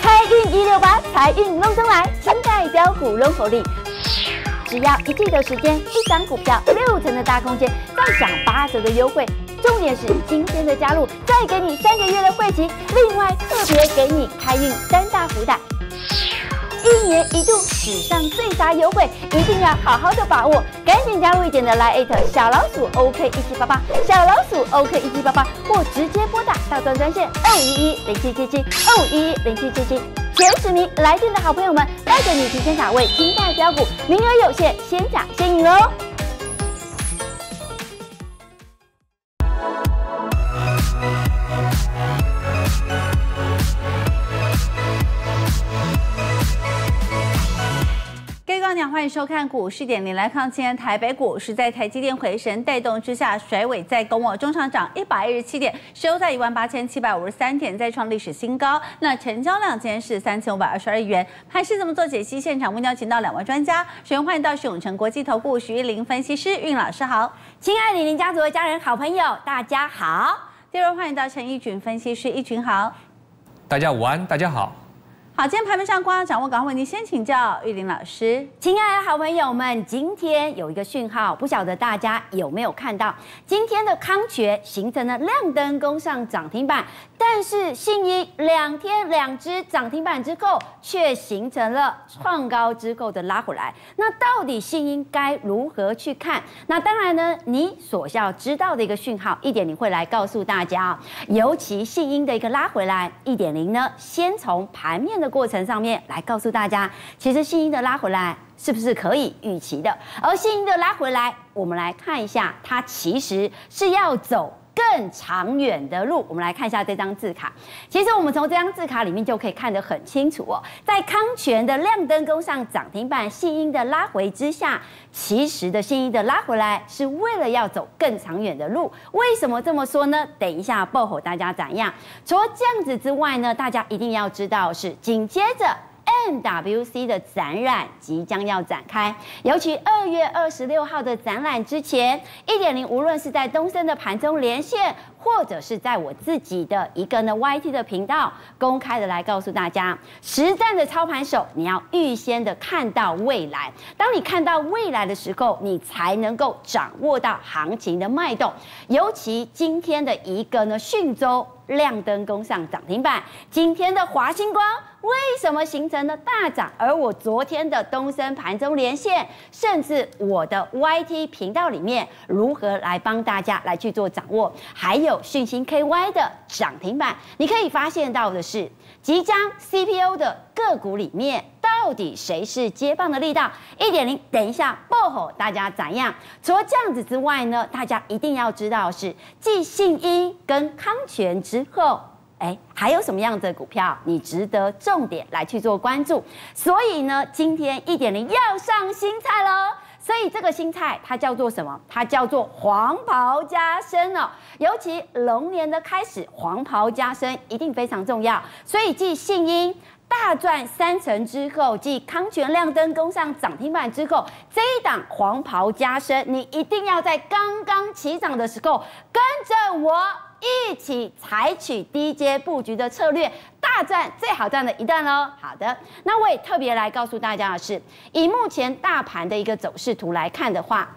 开运一六八，财运弄中来，新代表股龙福利。只要一季的时间，一张股票六成的大空间，再享八折的优惠。重点是今天的加入，再给你三个月的会籍，另外特别给你开运三大福袋。一年一度史上最大优惠，一定要好好的把握，赶紧加入一点的来艾特小老鼠 OK 一七八八，小老鼠 OK 一七八八，或直接拨打大专专线二五一一零七七七二五一一零七七七，前十名来电的好朋友们，带着你提前卡位金大标股，名额有限，先抢先赢哦。欢迎收看股市点零。来看今天台北股市在台积电回神带动之下，甩尾在攻哦，中场涨一百一十七点，收在一万八千七百五十三点，再创历史新高。那成交量今天是三千五百二十二亿元。盘是怎么做解析？现场我们邀请到两位专家，首先欢迎到是永成国际投顾徐玉玲分析师，韵老师好，亲爱的李林家族的家人、好朋友，大家好。第二位欢迎到陈义群分析师，一群好，大家午安，大家好。好，今天盘面上光要掌握港问题，先请教玉林老师。亲爱的好朋友们，今天有一个讯号，不晓得大家有没有看到？今天的康泉形成了亮灯攻上涨停板，但是信一两天两只涨停板之后，却形成了创高之后的拉回来。那到底信音该如何去看？那当然呢，你所需要知道的一个讯号，一点零会来告诉大家。尤其信音的一个拉回来，一点零呢，先从盘面。的过程上面来告诉大家，其实信鹰的拉回来是不是可以预期的？而信鹰的拉回来，我们来看一下，它其实是要走。更长远的路，我们来看一下这张字卡。其实我们从这张字卡里面就可以看得很清楚哦，在康泉的亮灯攻上涨停板，信鹰的拉回之下，其实的信鹰的拉回来是为了要走更长远的路。为什么这么说呢？等一下报吼大家怎样？除了这样子之外呢，大家一定要知道是紧接着。MWC 的展览即将要展开，尤其二月二十六号的展览之前，一点零无论是在东森的盘中连线，或者是在我自己的一个呢 YT 的频道，公开的来告诉大家，实战的操盘手，你要预先的看到未来。当你看到未来的时候，你才能够掌握到行情的脉动。尤其今天的一个呢讯州亮灯攻上涨停板，今天的华星光。为什么形成了大涨？而我昨天的东升盘中连线，甚至我的 YT 频道里面，如何来帮大家来去做掌握？还有讯星 KY 的涨停板，你可以发现到的是，即将 CPO 的个股里面，到底谁是接棒的力道？一点零，等一下爆吼大家怎样？除了这样子之外呢，大家一定要知道是继信一跟康泉之后。哎，还有什么样的股票你值得重点来去做关注？所以呢，今天一点零要上新菜喽。所以这个新菜它叫做什么？它叫做黄袍加身哦。尤其龙年的开始，黄袍加身一定非常重要。所以继信鹰大赚三成之后，继康泉亮灯攻上涨停板之后，这一档黄袍加身，你一定要在刚刚起涨的时候跟着我。一起采取低阶布局的策略，大赚最好赚的一段喽。好的，那我也特别来告诉大家的是，以目前大盘的一个走势图来看的话。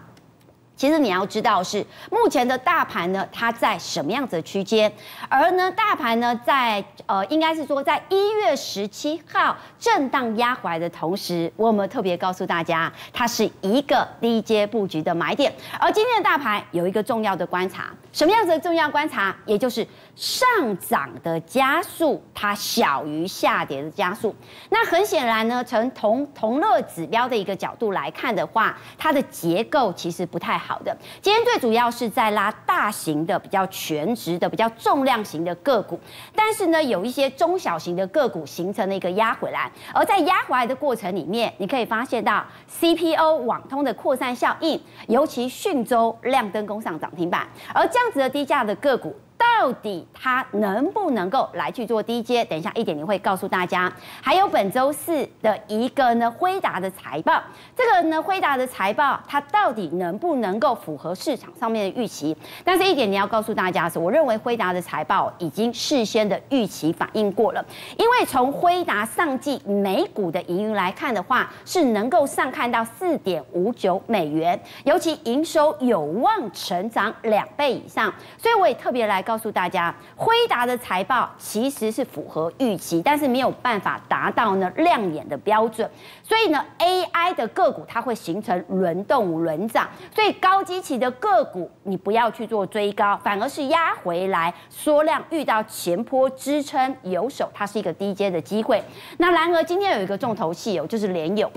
其实你要知道是目前的大盘呢，它在什么样子的区间？而呢，大盘呢，在呃，应该是说在一月十七号震荡压回来的同时，我们特别告诉大家，它是一个低阶布局的买点。而今天的大盘有一个重要的观察，什么样子的重要观察？也就是上涨的加速它小于下跌的加速。那很显然呢，从同同乐指标的一个角度来看的话，它的结构其实不太。好好的，今天最主要是在拉大型的、比较全值的、比较重量型的个股，但是呢，有一些中小型的个股形成了一个压回来，而在压回来的过程里面，你可以发现到 CPO 网通的扩散效应，尤其迅州亮灯攻上涨停板，而这样子的低价的个股。到底它能不能够来去做低阶？等一下一点你会告诉大家。还有本周四的一个呢，辉达的财报，这个呢，辉达的财报它到底能不能够符合市场上面的预期？但是一点你要告诉大家是，我认为辉达的财报已经事先的预期反映过了，因为从辉达上季每股的盈余来看的话，是能够上看到四点五九美元，尤其营收有望成长两倍以上，所以我也特别来告诉大家，辉达的财报其实是符合预期，但是没有办法达到呢亮眼的标准，所以呢 AI 的个股它会形成轮动轮涨，所以高基期的个股你不要去做追高，反而是压回来缩量遇到前坡支撑有手，它是一个低阶的机会。那然而今天有一个重头戏哦，就是联友。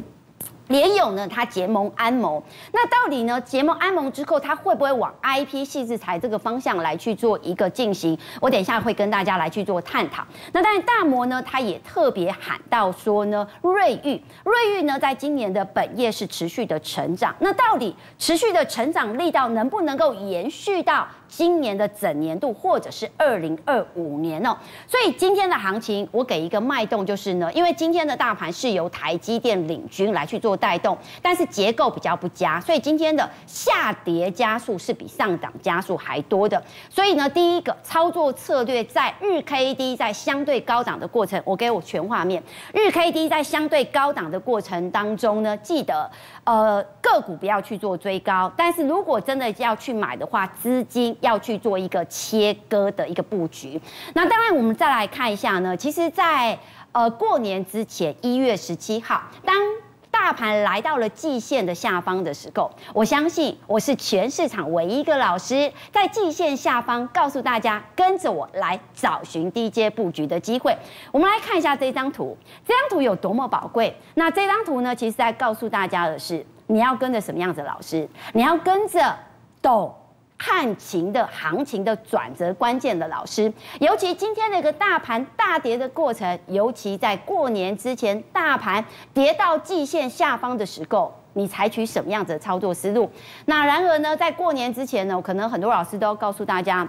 联友呢，它结盟安盟，那到底呢结盟安盟之后，它会不会往 IP 细制裁这个方向来去做一个进行？我等一下会跟大家来去做探讨。那当然大摩呢，他也特别喊到说呢，瑞昱瑞昱呢，在今年的本业是持续的成长。那到底持续的成长力道能不能够延续到？今年的整年度，或者是二零二五年哦，所以今天的行情，我给一个脉动，就是呢，因为今天的大盘是由台积电领军来去做带动，但是结构比较不佳，所以今天的下跌加速是比上涨加速还多的。所以呢，第一个操作策略在日 K D 在相对高档的过程，我给我全画面，日 K D 在相对高档的过程当中呢，记得呃个股不要去做追高，但是如果真的要去买的话，资金。要去做一个切割的一个布局。那当然，我们再来看一下呢。其实，在呃过年之前，一月十七号，当大盘来到了季线的下方的时候，我相信我是全市场唯一一个老师，在季线下方告诉大家，跟着我来找寻低阶布局的机会。我们来看一下这张图，这张图有多么宝贵。那这张图呢，其实在告诉大家的是，你要跟着什么样子老师？你要跟着懂。看情的行情的转折关键的老师，尤其今天的一个大盘大跌的过程，尤其在过年之前，大盘跌到季线下方的时候，你采取什么样子的操作思路？那然而呢，在过年之前呢，可能很多老师都要告诉大家，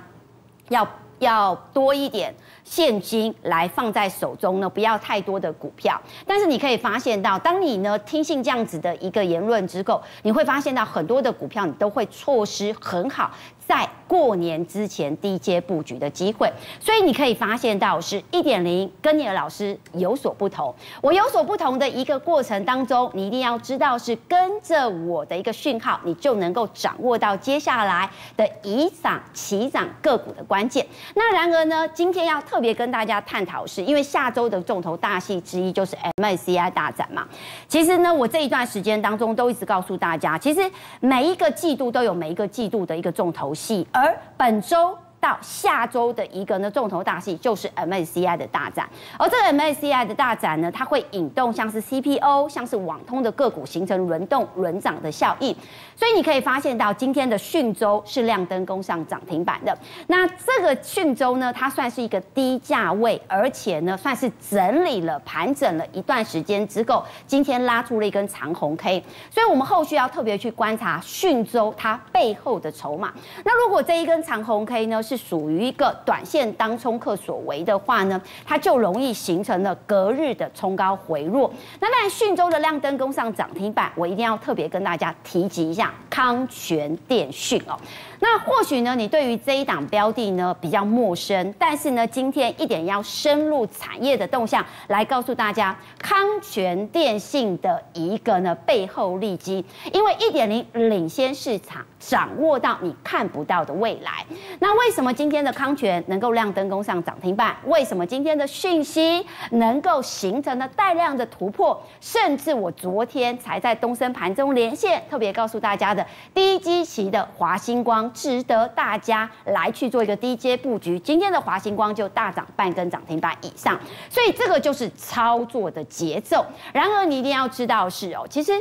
要要多一点。现金来放在手中呢，不要太多的股票。但是你可以发现到，当你呢听信这样子的一个言论之后，你会发现到很多的股票你都会错失很好。在过年之前低阶布局的机会，所以你可以发现到是一点零跟你的老师有所不同。我有所不同的一个过程当中，你一定要知道是跟着我的一个讯号，你就能够掌握到接下来的以涨起涨个股的关键。那然而呢，今天要特别跟大家探讨，是因为下周的重头大戏之一就是 MSCI 大展嘛。其实呢，我这一段时间当中都一直告诉大家，其实每一个季度都有每一个季度的一个重头。戏，而本周。到下周的一个呢重头大戏就是 MSCI 的大展，而这个 MSCI 的大展呢，它会引动像是 CPO、像是网通的个股形成轮动轮涨的效应，所以你可以发现到今天的讯州是亮灯攻上涨停板的。那这个讯州呢，它算是一个低价位，而且呢算是整理了盘整了一段时间之后，今天拉出了一根长红 K，所以我们后续要特别去观察讯州它背后的筹码。那如果这一根长红 K 呢？是属于一个短线当冲客所为的话呢，它就容易形成了隔日的冲高回落。那在，讯州的亮灯攻上涨停板，我一定要特别跟大家提及一下康泉电讯哦。那或许呢，你对于这一档标的呢比较陌生，但是呢，今天一点要深入产业的动向来告诉大家康泉电信的一个呢背后利基，因为一点零领先市场，掌握到你看不到的未来。那为什么今天的康泉能够亮灯攻上涨停板？为什么今天的讯息能够形成了带量的突破？甚至我昨天才在东升盘中连线，特别告诉大家的低基期的华星光。值得大家来去做一个低阶布局。今天的华星光就大涨半根涨停板以上，所以这个就是操作的节奏。然而你一定要知道是哦，其实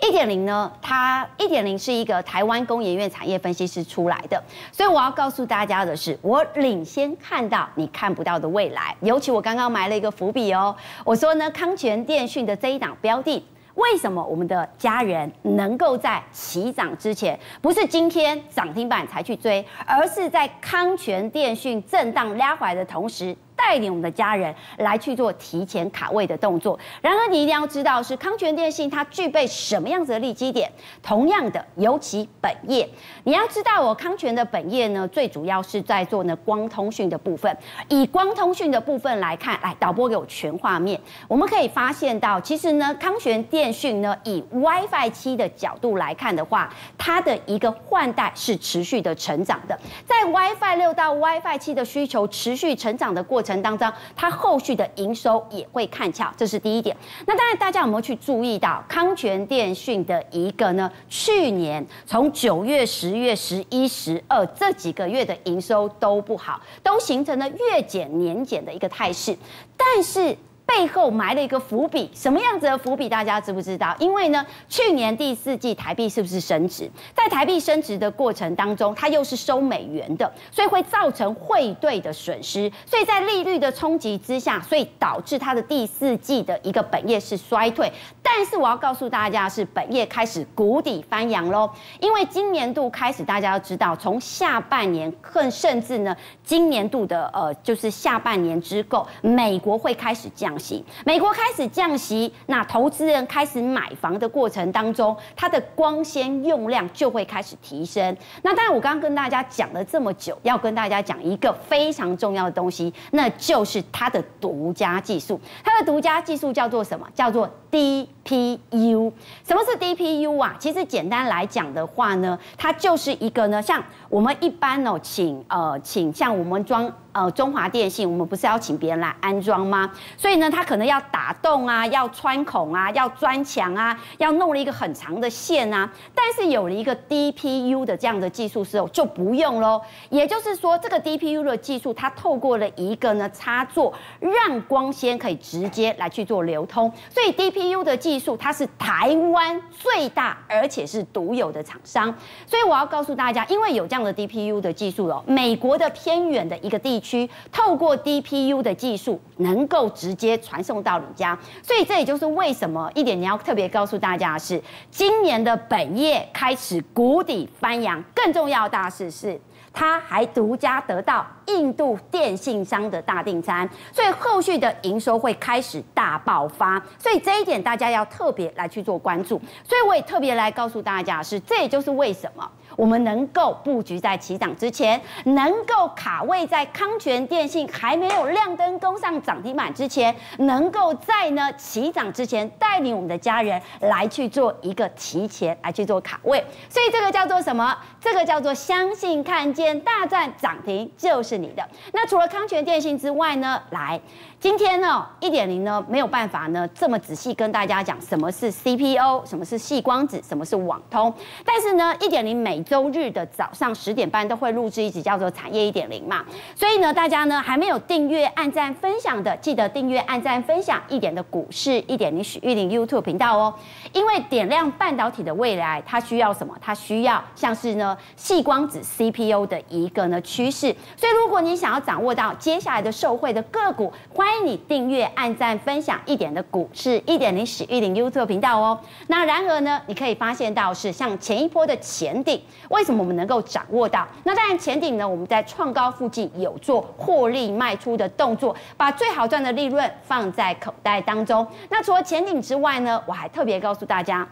一点零呢，它一点零是一个台湾工研院产业分析师出来的，所以我要告诉大家的是，我领先看到你看不到的未来。尤其我刚刚埋了一个伏笔哦，我说呢，康泉电讯的这一档标的。为什么我们的家人能够在起涨之前，不是今天涨停板才去追，而是在康泉电讯震荡拉回来的同时。带领我们的家人来去做提前卡位的动作。然而，你一定要知道是康泉电信它具备什么样子的利基点。同样的，尤其本业，你要知道我康泉的本业呢，最主要是在做呢光通讯的部分。以光通讯的部分来看，来导播给我全画面，我们可以发现到，其实呢，康泉电讯呢，以 WiFi 七的角度来看的话，它的一个换代是持续的成长的。在 WiFi 六到 WiFi 七的需求持续成长的过程当中，它后续的营收也会看俏，这是第一点。那当然，大家有没有去注意到康泉电讯的一个呢？去年从九月、十月、十一、十二这几个月的营收都不好，都形成了月减年减的一个态势，但是。背后埋了一个伏笔，什么样子的伏笔？大家知不知道？因为呢，去年第四季台币是不是升值？在台币升值的过程当中，它又是收美元的，所以会造成汇兑的损失。所以在利率的冲击之下，所以导致它的第四季的一个本业是衰退。但是我要告诉大家，是本业开始谷底翻扬喽。因为今年度开始，大家要知道，从下半年，更甚至呢，今年度的呃，就是下半年之后，美国会开始降。息美国开始降息，那投资人开始买房的过程当中，它的光纤用量就会开始提升。那当然，我刚刚跟大家讲了这么久，要跟大家讲一个非常重要的东西，那就是它的独家技术。它的独家技术叫做什么？叫做 DPU。什么是 DPU 啊？其实简单来讲的话呢，它就是一个呢，像我们一般哦，请呃，请像我们装。呃，中华电信，我们不是要请别人来安装吗？所以呢，他可能要打洞啊，要穿孔啊，要钻墙啊，要弄了一个很长的线啊。但是有了一个 DPU 的这样的技术时候，就不用喽。也就是说，这个 DPU 的技术，它透过了一个呢插座，让光纤可以直接来去做流通。所以 DPU DPU 的技术，它是台湾最大而且是独有的厂商。所以我要告诉大家，因为有这样的 DPU 的技术哦，美国的偏远的一个地。区透过 DPU 的技术，能够直接传送到你家，所以这也就是为什么一点你要特别告诉大家的是，今年的本业开始谷底翻扬，更重要的大事是，他还独家得到印度电信商的大订单，所以后续的营收会开始大爆发，所以这一点大家要特别来去做关注，所以我也特别来告诉大家是，这也就是为什么。我们能够布局在起涨之前，能够卡位在康泉电信还没有亮灯攻上涨停板之前，能够在呢起涨之前带领我们的家人来去做一个提前来去做卡位，所以这个叫做什么？这个叫做相信看见大战涨停就是你的。那除了康泉电信之外呢，来。今天呢，一点零呢没有办法呢这么仔细跟大家讲什么是 CPO，什么是细光子，什么是网通。但是呢，一点零每周日的早上十点半都会录制一集叫做产业一点零嘛。所以呢，大家呢还没有订阅、按赞、分享的，记得订阅、按赞、分享一点的股市一点零许玉玲 YouTube 频道哦。因为点亮半导体的未来，它需要什么？它需要像是呢细光子 CPU 的一个呢趋势。所以如果你想要掌握到接下来的受惠的个股，欢迎你订阅、按赞、分享一点的股市一点零史玉玲 YouTube 频道哦。那然而呢，你可以发现到是像前一波的前顶，为什么我们能够掌握到？那当然前顶呢，我们在创高附近有做获利卖出的动作，把最好赚的利润放在口袋当中。那除了前顶之外呢，我还特别告诉大家。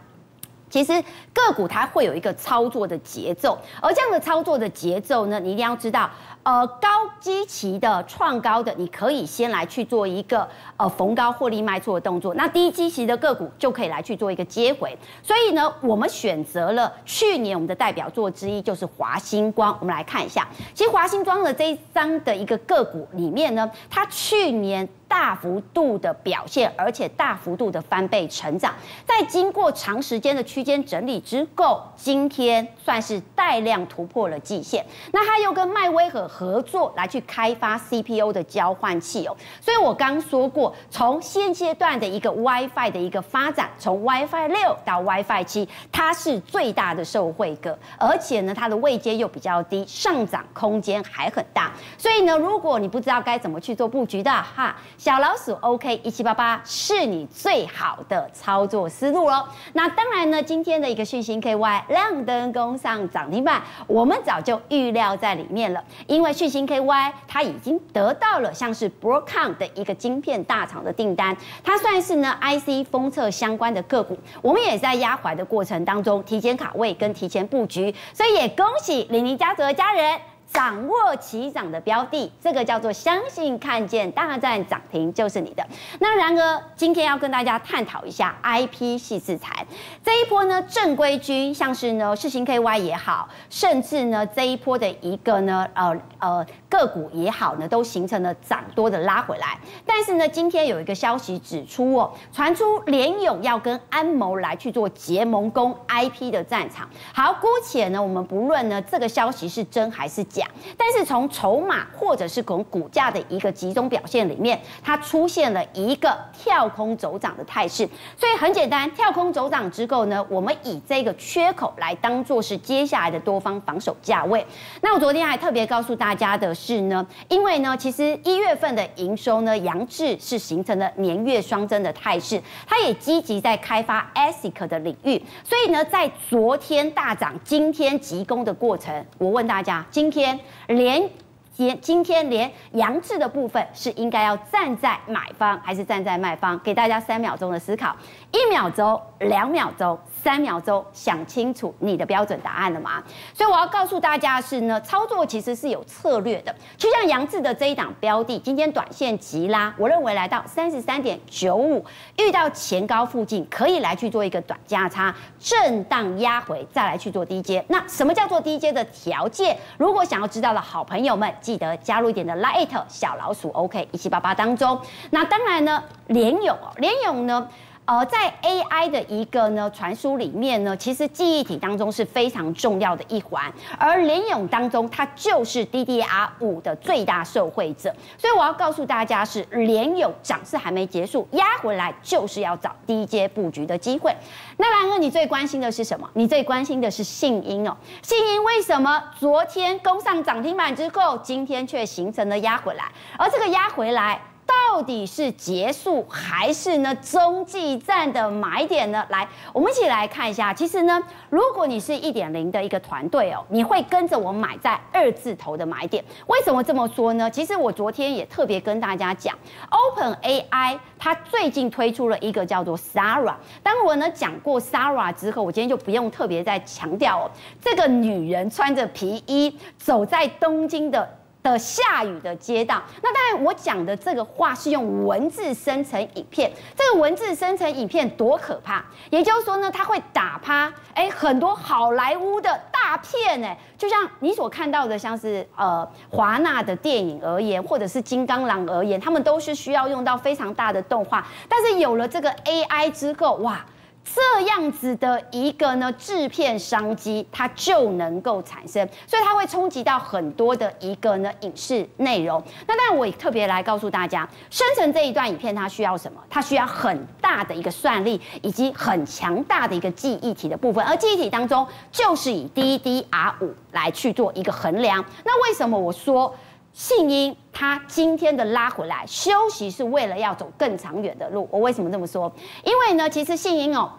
其实个股它会有一个操作的节奏，而这样的操作的节奏呢，你一定要知道，呃，高基期的创高的，你可以先来去做一个呃逢高获利卖出的动作，那低基期的个股就可以来去做一个接回。所以呢，我们选择了去年我们的代表作之一就是华星光，我们来看一下，其实华星光的这一张的一个个股里面呢，它去年。大幅度的表现，而且大幅度的翻倍成长，在经过长时间的区间整理之后，今天算是带量突破了季线。那它又跟迈威和合作来去开发 CPU 的交换器哦。所以我刚说过，从现阶段的一个 WiFi 的一个发展，从 WiFi 六到 WiFi 七，它是最大的受惠个，而且呢，它的位阶又比较低，上涨空间还很大。所以呢，如果你不知道该怎么去做布局的哈，小老鼠 OK 一七八八是你最好的操作思路喽。那当然呢，今天的一个讯息 KY 亮灯攻上涨停板，我们早就预料在里面了，因因为讯星 KY 它已经得到了像是 Broadcom 的一个晶片大厂的订单，它算是呢 IC 封测相关的个股，我们也在压怀的过程当中提前卡位跟提前布局，所以也恭喜李宁家族的家人。掌握起涨的标的，这个叫做相信看见大战涨停就是你的。那然而，今天要跟大家探讨一下 IP 系制裁这一波呢，正规军像是呢世星 KY 也好，甚至呢这一波的一个呢呃呃个股也好呢，都形成了涨多的拉回来。但是呢，今天有一个消息指出哦，传出联勇要跟安谋来去做结盟攻 IP 的战场。好，姑且呢，我们不论呢这个消息是真还是假。但是从筹码或者是从股价的一个集中表现里面，它出现了一个跳空走涨的态势。所以很简单，跳空走涨之后呢，我们以这个缺口来当做是接下来的多方防守价位。那我昨天还特别告诉大家的是呢，因为呢，其实一月份的营收呢，杨志是形成了年月双增的态势，它也积极在开发 ASIC 的领域。所以呢，在昨天大涨，今天急攻的过程，我问大家，今天。连今今天连杨志的部分是应该要站在买方还是站在卖方？给大家三秒钟的思考，一秒钟，两秒钟。三秒钟想清楚你的标准答案了吗？所以我要告诉大家的是呢，操作其实是有策略的。就像杨志的这一档标的，今天短线急拉，我认为来到三十三点九五，遇到前高附近，可以来去做一个短价差震荡压回，再来去做低阶。那什么叫做低阶的条件？如果想要知道的好朋友们，记得加入一点的 light 小老鼠 OK 一七八八当中。那当然呢，联勇哦，联勇呢。呃，在 AI 的一个呢传输里面呢，其实记忆体当中是非常重要的一环，而联咏当中它就是 DDR 五的最大受惠者，所以我要告诉大家是联咏涨势还没结束，压回来就是要找低阶布局的机会。那然而你最关心的是什么？你最关心的是信音哦，信音为什么昨天攻上涨停板之后，今天却形成了压回来？而这个压回来。到底是结束还是呢中继站的买点呢？来，我们一起来看一下。其实呢，如果你是一点零的一个团队哦，你会跟着我买在二字头的买点。为什么这么说呢？其实我昨天也特别跟大家讲，Open AI 它最近推出了一个叫做 Sarah。当我呢讲过 Sara 之后，我今天就不用特别再强调哦，这个女人穿着皮衣走在东京的。的下雨的街道，那当然我讲的这个话是用文字生成影片，这个文字生成影片多可怕！也就是说呢，它会打趴哎很多好莱坞的大片哎，就像你所看到的，像是呃华纳的电影而言，或者是金刚狼而言，他们都是需要用到非常大的动画，但是有了这个 AI 之后，哇！这样子的一个呢制片商机，它就能够产生，所以它会冲击到很多的一个呢影视内容。那当然，我也特别来告诉大家，生成这一段影片它需要什么？它需要很大的一个算力，以及很强大的一个记忆体的部分。而记忆体当中，就是以 DDR 五来去做一个衡量。那为什么我说？信音，它今天的拉回来休息是为了要走更长远的路。我为什么这么说？因为呢，其实信音哦，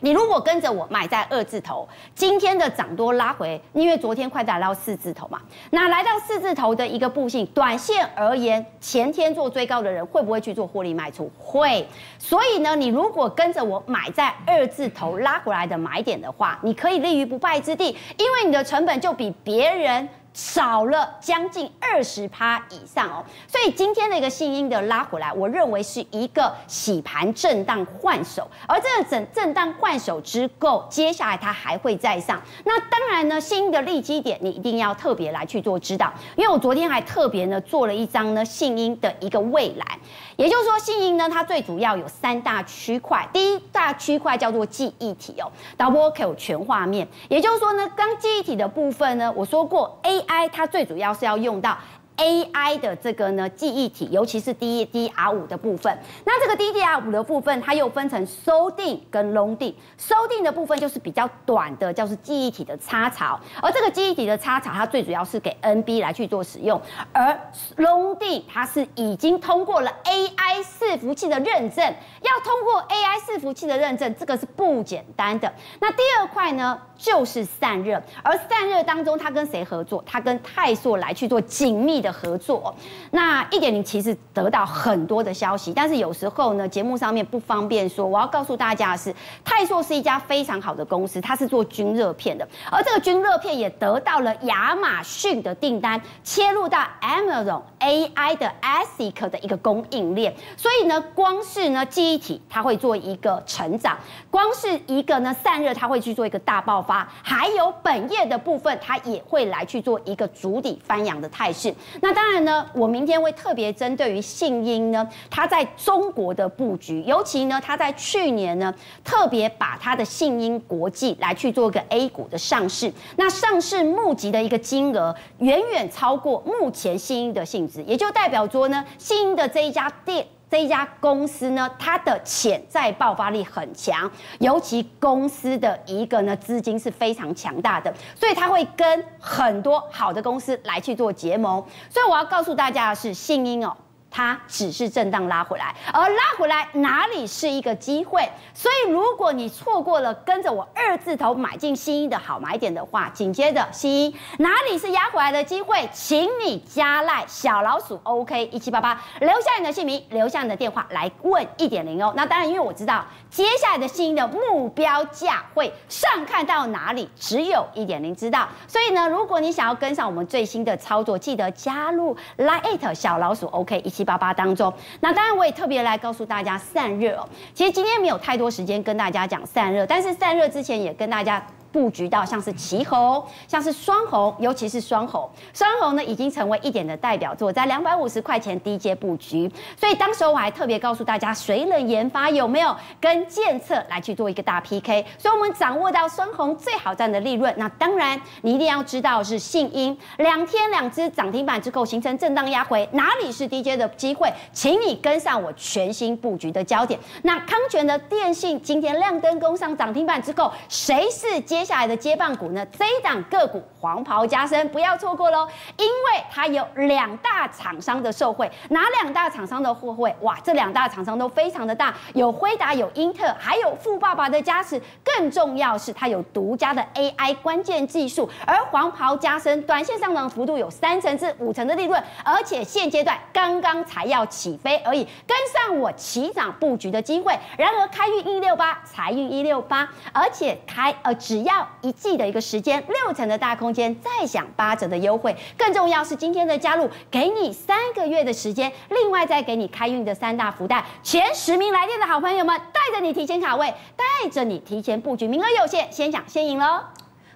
你如果跟着我买在二字头，今天的涨多拉回，因为昨天快达到四字头嘛，那来到四字头的一个步性，短线而言，前天做最高的人会不会去做获利卖出？会。所以呢，你如果跟着我买在二字头拉回来的买点的话，你可以立于不败之地，因为你的成本就比别人。少了将近二十趴以上哦，所以今天的一个信音的拉回来，我认为是一个洗盘震荡换手，而这个震震荡换手之后，接下来它还会再上。那当然呢，信音的利基点你一定要特别来去做指导，因为我昨天还特别呢做了一张呢信音的一个未来。也就是说，信音呢，它最主要有三大区块。第一大区块叫做记忆体哦，Double K 全画面。也就是说呢，刚记忆体的部分呢，我说过 A AI 它最主要是要用到。AI 的这个呢记忆体，尤其是 DDR5 的部分。那这个 DDR5 的部分，它又分成收定跟 long 定。收定的部分就是比较短的，叫做记忆体的插槽。而这个记忆体的插槽，它最主要是给 NB 来去做使用。而 long 定它是已经通过了 AI 伺服器的认证，要通过 AI 伺服器的认证，这个是不简单的。那第二块呢？就是散热，而散热当中，它跟谁合作？它跟泰硕来去做紧密的合作。那一点零其实得到很多的消息，但是有时候呢，节目上面不方便说。我要告诉大家的是，泰硕是一家非常好的公司，它是做均热片的，而这个均热片也得到了亚马逊的订单，切入到 Amazon AI 的 ASIC 的一个供应链。所以呢，光是呢记忆体，它会做一个成长；光是一个呢散热，它会去做一个大爆发。还有本业的部分，它也会来去做一个足底翻扬的态势。那当然呢，我明天会特别针对于信英呢，它在中国的布局，尤其呢，它在去年呢，特别把它的信英国际来去做一个 A 股的上市。那上市募集的一个金额远远超过目前信英的性质，也就代表说呢，信英的这一家店。这一家公司呢，它的潜在爆发力很强，尤其公司的一个呢资金是非常强大的，所以它会跟很多好的公司来去做结盟。所以我要告诉大家的是，信鹰哦。它只是震荡拉回来，而拉回来哪里是一个机会？所以如果你错过了跟着我二字头买进新一的好买点的话，紧接着新一哪里是压回来的机会？请你加赖小老鼠 OK 一七八八，留下你的姓名，留下你的电话来问一点零哦。那当然，因为我知道接下来的新一的目标价会上看到哪里，只有一点零知道。所以呢，如果你想要跟上我们最新的操作，记得加入 Lite 小老鼠 OK 一七。七八八当中，那当然我也特别来告诉大家散热哦。其实今天没有太多时间跟大家讲散热，但是散热之前也跟大家。布局到像是旗红，像是双红，尤其是双红，双红呢已经成为一点的代表作，在两百五十块钱低阶布局。所以当时我还特别告诉大家，水冷研发有没有跟建策来去做一个大 PK？所以我们掌握到双红最好赚的利润。那当然你一定要知道是信鹰，两天两只涨停板之后形成震荡压回，哪里是低阶的机会？请你跟上我全新布局的焦点。那康泉的电信今天亮灯攻上涨停板之后，谁是接？接下来的接棒股呢？这一档个股黄袍加身，不要错过喽！因为它有两大厂商的受惠，哪两大厂商的互惠？哇，这两大厂商都非常的大，有辉达，有英特，还有富爸爸的加持。更重要是它有独家的 AI 关键技术。而黄袍加身，短线上涨幅度有三成至五成的利润，而且现阶段刚刚才要起飞而已，跟上我起涨布局的机会。然而开运一六八，财运一六八，而且开呃只要。要一季的一个时间，六成的大空间，再享八折的优惠。更重要是今天的加入，给你三个月的时间，另外再给你开运的三大福袋。前十名来电的好朋友们，带着你提前卡位，带着你提前布局，名额有限，先抢先赢喽！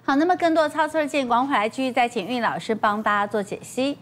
好，那么更多的操作建光回来，继续再请运老师帮大家做解析。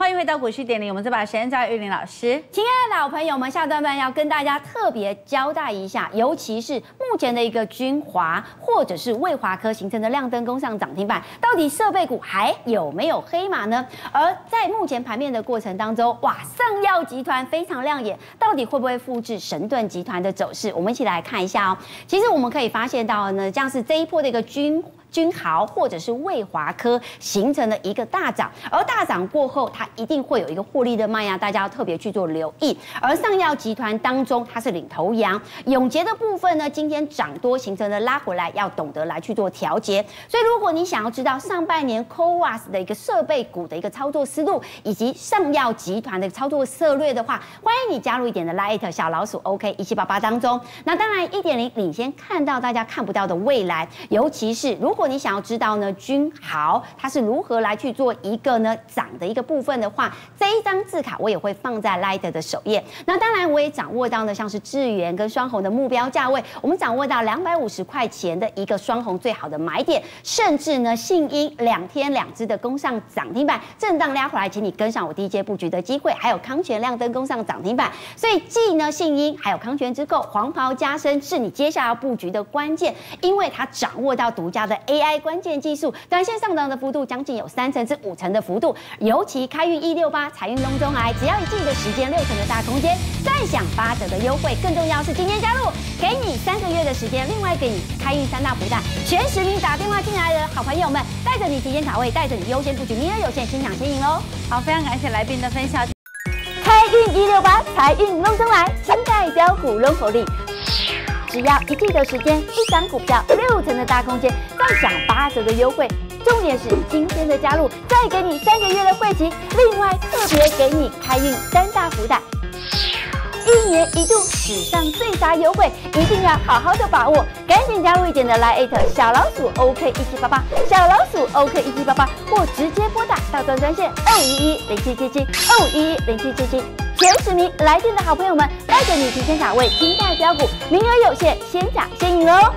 欢迎回到股市点零，我们再把时间交给玉林老师。亲爱的老朋友们，下段半要跟大家特别交代一下，尤其是目前的一个军华或者是卫华科形成的亮灯攻上涨停板，到底设备股还有没有黑马呢？而在目前盘面的过程当中，哇，上药集团非常亮眼，到底会不会复制神盾集团的走势？我们一起来看一下哦。其实我们可以发现到呢，像是这一波的一个君。君豪或者是卫华科形成了一个大涨，而大涨过后，它一定会有一个获利的卖压，大家要特别去做留意。而上药集团当中，它是领头羊，永捷的部分呢，今天涨多形成了拉回来，要懂得来去做调节。所以，如果你想要知道上半年 c o a s 的一个设备股的一个操作思路，以及上药集团的操作策略的话，欢迎你加入一点的 Light 小老鼠 OK 一七八八当中。那当然，一点零领先看到大家看不到的未来，尤其是如果如果你想要知道呢，君豪它是如何来去做一个呢涨的一个部分的话，这一张字卡我也会放在 Light 的首页。那当然，我也掌握到呢，像是智源跟双红的目标价位，我们掌握到两百五十块钱的一个双红最好的买点，甚至呢，信鹰两天两只的攻上涨停板，震荡拉回来，请你跟上我低阶布局的机会，还有康泉亮灯攻上涨停板，所以既呢信鹰还有康泉之后，黄袍加身是你接下来要布局的关键，因为它掌握到独家的 AI 关键技术，短线上涨的幅度将近有三成至五成的幅度，尤其开运一六八财运隆中来，只要一季的时间，六成的大空间，再享八折的优惠，更重要是今天加入，给你三个月的时间，另外给你开运三大福袋，前十名打电话进来的好朋友们，带着你提前卡位，带着你优先布局，名额有限，先抢先赢喽！好，非常感谢来宾的分享。开运一六八，财运隆中来，新代表股龙活力。只要一季的时间，一张股票六成的大空间，再享八折的优惠。重点是今天的加入，再给你三个月的会期，另外特别给你开运三大福袋。一年一度史上最大优惠，一定要好好的把握！赶紧加入一点的来艾特小老鼠 OK 一七八八，小老鼠 OK 一七八八，或直接拨打到端专线二五一一零七七七二五一一零七七七。前十名来电的好朋友们，带着你提前卡位金代标股，名额有限，先抢先赢哦！